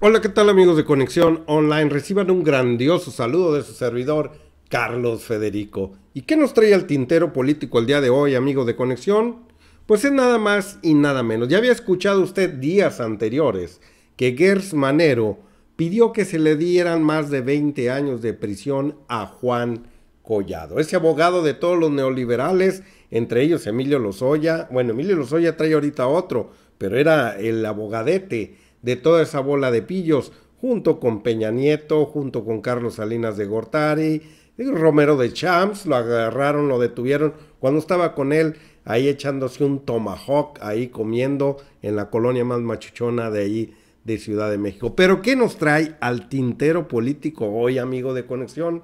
Hola, ¿qué tal amigos de Conexión Online? Reciban un grandioso saludo de su servidor, Carlos Federico. ¿Y qué nos trae al tintero político el día de hoy, amigo de Conexión? Pues es nada más y nada menos. Ya había escuchado usted días anteriores que Gers Manero pidió que se le dieran más de 20 años de prisión a Juan Collado, ese abogado de todos los neoliberales, entre ellos Emilio Lozoya. Bueno, Emilio Lozoya trae ahorita otro, pero era el abogadete de toda esa bola de pillos, junto con Peña Nieto, junto con Carlos Salinas de Gortari, Romero de Champs, lo agarraron, lo detuvieron cuando estaba con él ahí echándose un tomahawk, ahí comiendo en la colonia más machuchona de ahí de Ciudad de México. Pero ¿qué nos trae al tintero político hoy, amigo de Conexión?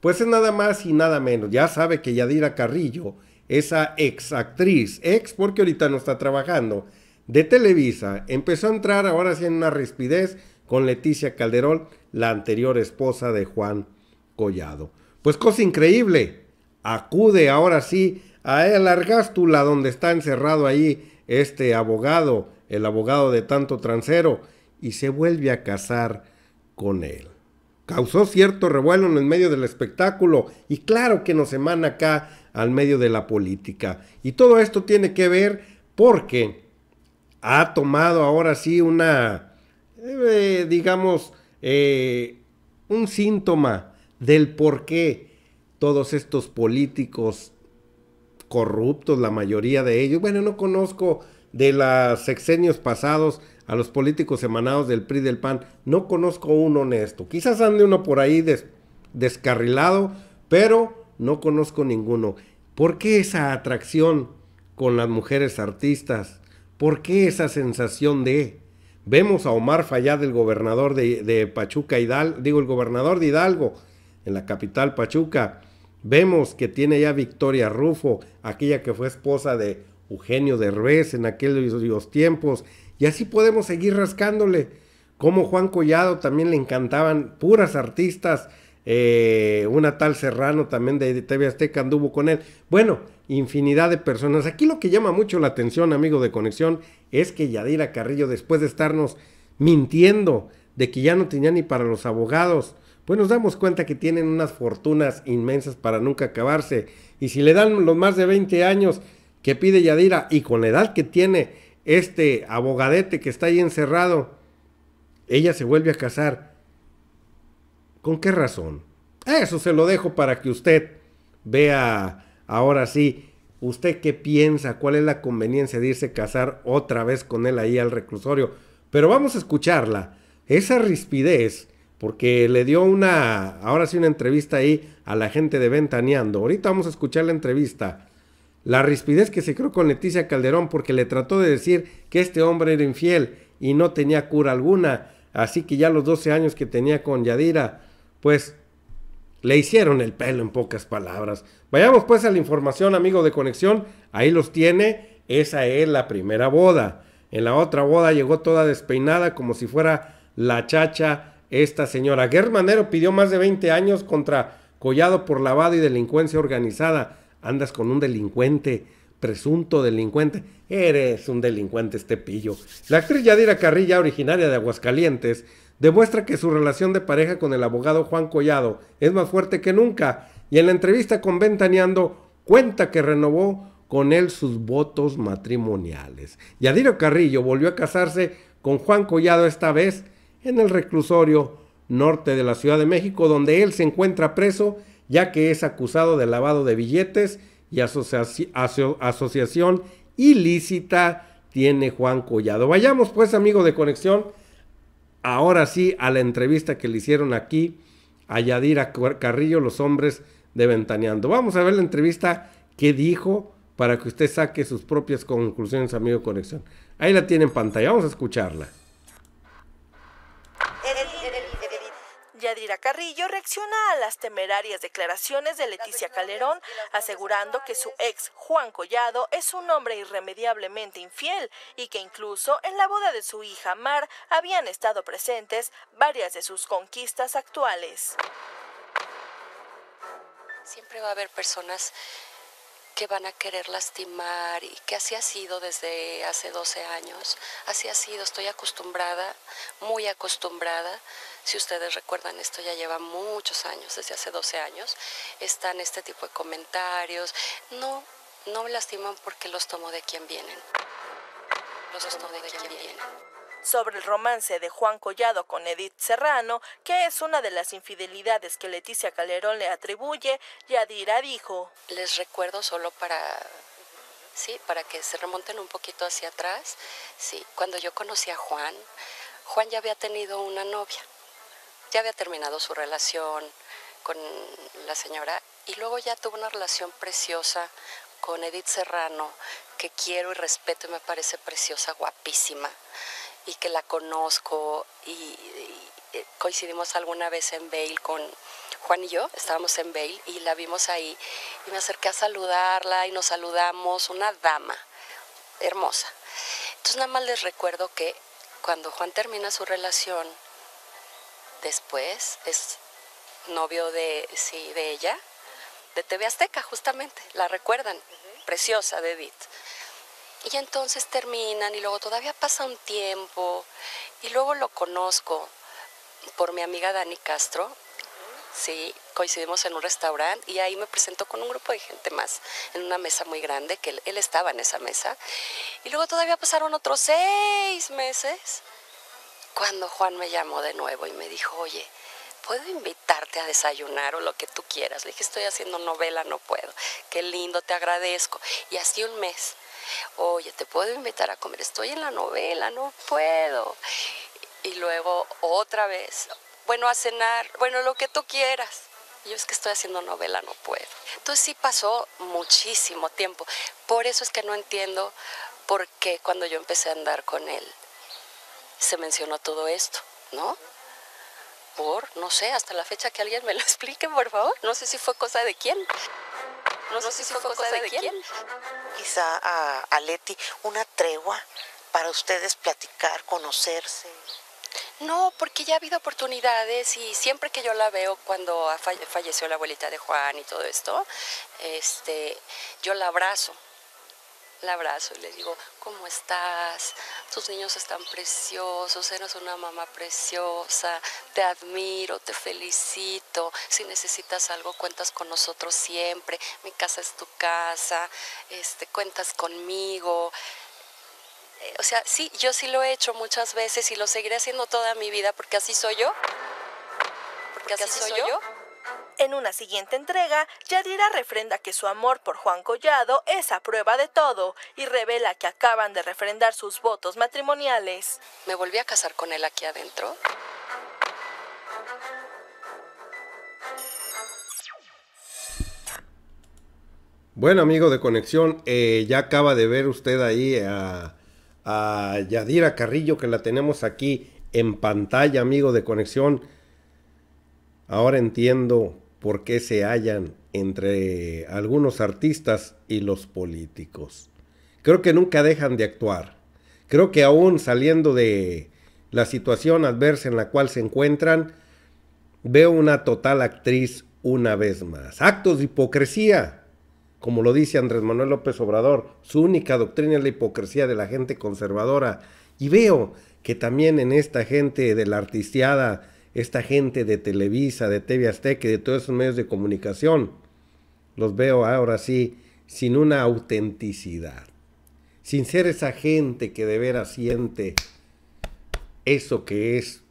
Pues es nada más y nada menos. Ya sabe que Yadira Carrillo, esa ex actriz, ex porque ahorita no está trabajando, de Televisa, empezó a entrar ahora sí en una rispidez con Leticia Calderón, la anterior esposa de Juan Collado. Pues cosa increíble, acude ahora sí a la Argástula donde está encerrado ahí este abogado, el abogado de tanto transero, y se vuelve a casar con él. Causó cierto revuelo en el medio del espectáculo y claro que nos emana acá al medio de la política. Y todo esto tiene que ver porque ha tomado ahora sí una, eh, digamos, eh, un síntoma del por qué todos estos políticos corruptos, la mayoría de ellos, bueno, no conozco de los sexenios pasados a los políticos emanados del PRI del PAN, no conozco uno honesto. Quizás ande uno por ahí descarrilado, pero no conozco ninguno. ¿Por qué esa atracción con las mujeres artistas? ¿Por qué esa sensación de... Vemos a Omar Fayad, el gobernador de, Pachuca, Hidalgo, digo, el gobernador de Hidalgo, en la capital Pachuca. Vemos que tiene ya Victoria Rufo, aquella que fue esposa de Eugenio Derbez en aquellos tiempos. Y así podemos seguir rascándole. Como Juan Collado también le encantaban puras artistas. Eh, una tal Serrano también de TV Azteca anduvo con él. Bueno, infinidad de personas. Aquí lo que llama mucho la atención, amigo de conexión, es que Yadira Carrillo, después de estarnos mintiendo de que ya no tenía ni para los abogados, pues nos damos cuenta que tienen unas fortunas inmensas para nunca acabarse. Y si le dan los más de 20 años que pide Yadira y con la edad que tiene este abogadete que está ahí encerrado, ella se vuelve a casar. ¿Con qué razón? Eso se lo dejo para que usted vea Ahora sí, ¿usted qué piensa? ¿Cuál es la conveniencia de irse a casar otra vez con él ahí al reclusorio? Pero vamos a escucharla. Esa rispidez, porque le dio una, ahora sí una entrevista ahí a la gente de Ventaneando. Ahorita vamos a escuchar la entrevista. La rispidez que se creó con Leticia Calderón porque le trató de decir que este hombre era infiel y no tenía cura alguna. Así que ya los 12 años que tenía con Yadira, pues le hicieron el pelo en pocas palabras. Vayamos pues a la información, amigo de conexión. Ahí los tiene. Esa es la primera boda. En la otra boda llegó toda despeinada como si fuera la chacha esta señora. Germanero pidió más de 20 años contra Collado por lavado y delincuencia organizada. Andas con un delincuente, presunto delincuente. Eres un delincuente este pillo. La actriz Yadira Carrilla, originaria de Aguascalientes, demuestra que su relación de pareja con el abogado Juan Collado es más fuerte que nunca y en la entrevista con Ventaneando cuenta que renovó con él sus votos matrimoniales. Yadiro Carrillo volvió a casarse con Juan Collado esta vez en el reclusorio norte de la Ciudad de México donde él se encuentra preso ya que es acusado de lavado de billetes y asociación ilícita tiene Juan Collado. Vayamos pues amigo de conexión ahora sí a la entrevista que le hicieron aquí a Yadira Carrillo, los hombres de Ventaneando. Vamos a ver la entrevista que dijo para que usted saque sus propias conclusiones, amigo Conexión. Ahí la tiene en pantalla, vamos a escucharla. Yadira Carrillo reacciona a las temerarias declaraciones de Leticia Calderón, asegurando que su ex Juan Collado es un hombre irremediablemente infiel y que incluso en la boda de su hija Mar habían estado presentes varias de sus conquistas actuales. Siempre va a haber personas que van a querer lastimar y que así ha sido desde hace 12 años. Así ha sido, estoy acostumbrada, muy acostumbrada. Si ustedes recuerdan, esto ya lleva muchos años, desde hace 12 años. Están este tipo de comentarios. No, no me lastiman porque los tomo de quien vienen. Los tomo de quien vienen sobre el romance de Juan Collado con Edith Serrano, que es una de las infidelidades que Leticia Calderón le atribuye, Yadira dijo: Les recuerdo solo para sí, para que se remonten un poquito hacia atrás. Sí, cuando yo conocí a Juan, Juan ya había tenido una novia. Ya había terminado su relación con la señora y luego ya tuvo una relación preciosa con Edith Serrano, que quiero y respeto y me parece preciosa, guapísima y que la conozco y, eh, coincidimos alguna vez en Bale con Juan y yo, estábamos en Bale y la vimos ahí y me acerqué a saludarla y nos saludamos, una dama hermosa. Entonces nada más les recuerdo que cuando Juan termina su relación, después es novio de, sí, de ella, de TV Azteca justamente, la recuerdan, preciosa de Edith. Y entonces terminan y luego todavía pasa un tiempo y luego lo conozco por mi amiga Dani Castro. Sí, coincidimos en un restaurante y ahí me presentó con un grupo de gente más en una mesa muy grande, que él, él estaba en esa mesa. Y luego todavía pasaron otros seis meses cuando Juan me llamó de nuevo y me dijo, oye, ¿puedo invitarte a desayunar o lo que tú quieras? Le dije, estoy haciendo novela, no puedo. Qué lindo, te agradezco. Y así un mes oye, te puedo invitar a comer, estoy en la novela, no puedo. Y luego otra vez, bueno, a cenar, bueno, lo que tú quieras. Yo es que estoy haciendo novela, no puedo. Entonces sí pasó muchísimo tiempo. Por eso es que no entiendo por qué cuando yo empecé a andar con él se mencionó todo esto, ¿no? Por, no sé, hasta la fecha que alguien me lo explique, por favor. No sé si fue cosa de quién. No, sé si fue cosa, de, quién. Quizá a, Leti una tregua para ustedes platicar, conocerse. No, porque ya ha habido oportunidades y siempre que yo la veo cuando falleció la abuelita de Juan y todo esto, este, yo la abrazo la abrazo y le digo, ¿cómo estás? Tus niños están preciosos, eres una mamá preciosa, te admiro, te felicito. Si necesitas algo, cuentas con nosotros siempre. Mi casa es tu casa, este, cuentas conmigo. Eh, o sea, sí, yo sí lo he hecho muchas veces y lo seguiré haciendo toda mi vida porque así soy yo. Porque así, soy, yo en una siguiente entrega, Yadira refrenda que su amor por Juan Collado es a prueba de todo y revela que acaban de refrendar sus votos matrimoniales. ¿Me volví a casar con él aquí adentro? Bueno, amigo de conexión, eh, ya acaba de ver usted ahí a, a Yadira Carrillo, que la tenemos aquí en pantalla, amigo de conexión. Ahora entiendo por qué se hallan entre algunos artistas y los políticos. Creo que nunca dejan de actuar. Creo que aún saliendo de la situación adversa en la cual se encuentran, veo una total actriz una vez más. Actos de hipocresía, como lo dice Andrés Manuel López Obrador, su única doctrina es la hipocresía de la gente conservadora. Y veo que también en esta gente de la artistiada esta gente de Televisa, de TV Azteca de todos esos medios de comunicación, los veo ahora sí sin una autenticidad, sin ser esa gente que de veras siente eso que es,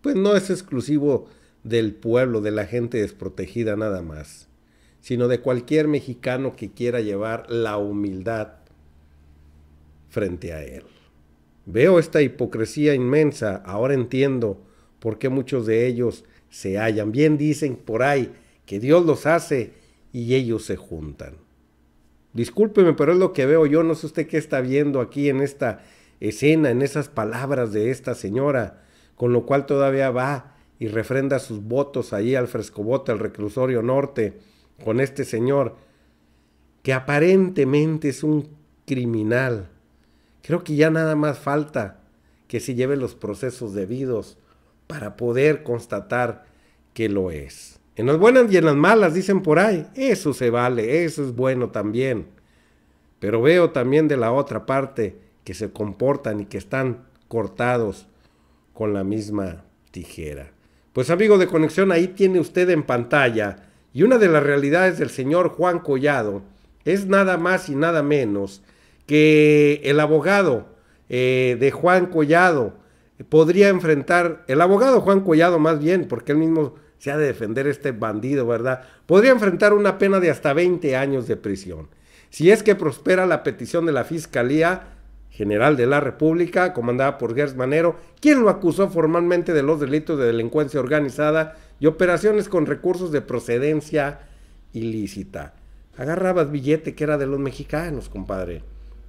pues no es exclusivo del pueblo, de la gente desprotegida nada más, sino de cualquier mexicano que quiera llevar la humildad frente a él. Veo esta hipocresía inmensa, ahora entiendo por qué muchos de ellos se hallan. Bien dicen por ahí que Dios los hace y ellos se juntan. Discúlpeme, pero es lo que veo yo. No sé usted qué está viendo aquí en esta escena, en esas palabras de esta señora, con lo cual todavía va y refrenda sus votos ahí al frescobote, al reclusorio norte, con este señor, que aparentemente es un criminal. Creo que ya nada más falta que se lleve los procesos debidos para poder constatar que lo es. En las buenas y en las malas, dicen por ahí. Eso se vale, eso es bueno también. Pero veo también de la otra parte que se comportan y que están cortados con la misma tijera. Pues amigo de conexión, ahí tiene usted en pantalla. Y una de las realidades del señor Juan Collado es nada más y nada menos que el abogado eh, de Juan Collado podría enfrentar, el abogado Juan Collado más bien, porque él mismo se ha de defender este bandido, ¿verdad? Podría enfrentar una pena de hasta 20 años de prisión. Si es que prospera la petición de la Fiscalía General de la República, comandada por Gers Manero, quien lo acusó formalmente de los delitos de delincuencia organizada y operaciones con recursos de procedencia ilícita. Agarrabas billete que era de los mexicanos, compadre.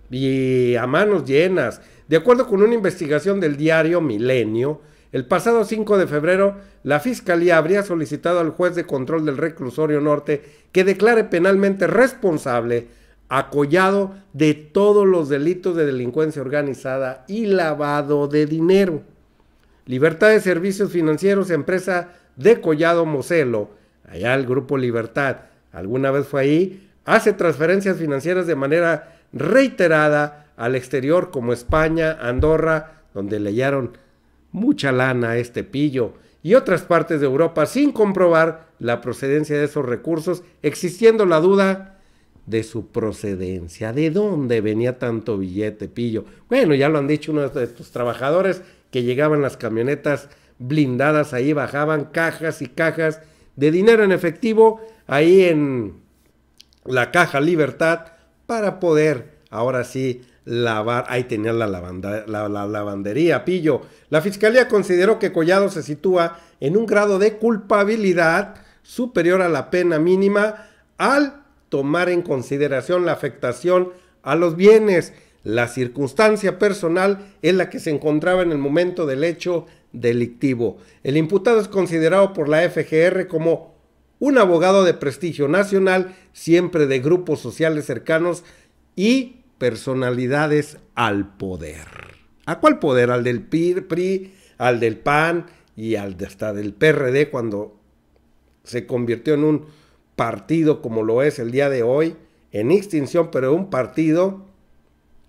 Y a manos llenas. De acuerdo con una investigación del diario Milenio, el pasado 5 de febrero, la Fiscalía habría solicitado al juez de control del reclusorio norte que declare penalmente responsable a Collado de todos los delitos de delincuencia organizada y lavado de dinero. Libertad de Servicios Financieros, empresa de Collado Moselo, allá el Grupo Libertad, alguna vez fue ahí, hace transferencias financieras de manera reiterada al exterior como España, Andorra, donde le hallaron mucha lana a este pillo, y otras partes de Europa sin comprobar la procedencia de esos recursos, existiendo la duda de su procedencia, de dónde venía tanto billete, pillo. Bueno, ya lo han dicho unos de tus trabajadores que llegaban las camionetas blindadas, ahí bajaban cajas y cajas de dinero en efectivo, ahí en la caja Libertad, para poder ahora sí lavar, ahí tenía la, la, lavandería, pillo. La fiscalía consideró que Collado se sitúa en un grado de culpabilidad superior a la pena mínima al tomar en consideración la afectación a los bienes. La circunstancia personal en la que se encontraba en el momento del hecho delictivo. El imputado es considerado por la FGR como un abogado de prestigio nacional, siempre de grupos sociales cercanos y personalidades al poder. ¿A cuál poder? Al del PRI, al del PAN y al hasta del PRD cuando se convirtió en un partido como lo es el día de hoy, en extinción, pero un partido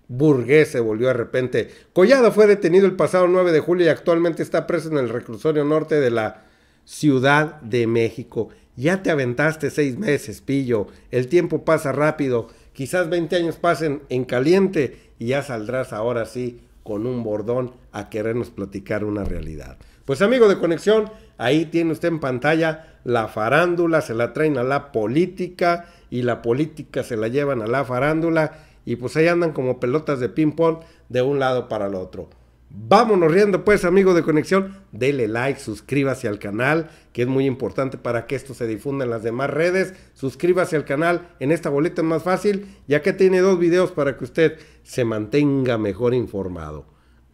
burgués se volvió de repente. Collado fue detenido el pasado 9 de julio y actualmente está preso en el reclusorio norte de la Ciudad de México. Ya te aventaste seis meses, pillo. El tiempo pasa rápido. Quizás 20 años pasen en caliente y ya saldrás ahora sí con un bordón a querernos platicar una realidad. Pues amigo de conexión, ahí tiene usted en pantalla la farándula, se la traen a la política y la política se la llevan a la farándula y pues ahí andan como pelotas de ping pong de un lado para el otro. Vámonos riendo pues amigo de conexión, dele like, suscríbase al canal, que es muy importante para que esto se difunda en las demás redes. Suscríbase al canal, en esta boleta es más fácil, ya que tiene dos videos para que usted se mantenga mejor informado.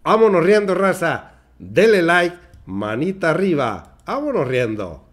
Vámonos riendo raza, dele like, manita arriba, vámonos riendo.